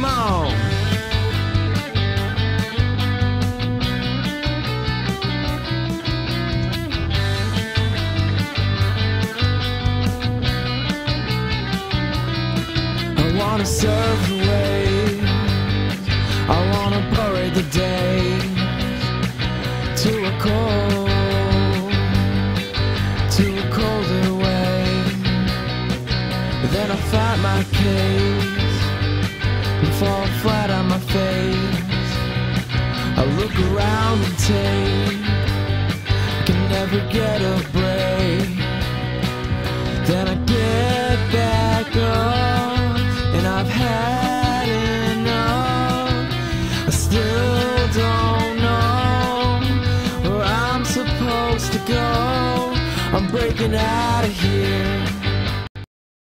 Come on. I wanna surf the waves. I wanna parade the day to a cold, to a colder way. Then I find my and fall flat on my face. I look around and take, can never get a break. Then I get back up, and I've had enough. I still don't know where I'm supposed to go. I'm breaking out of here.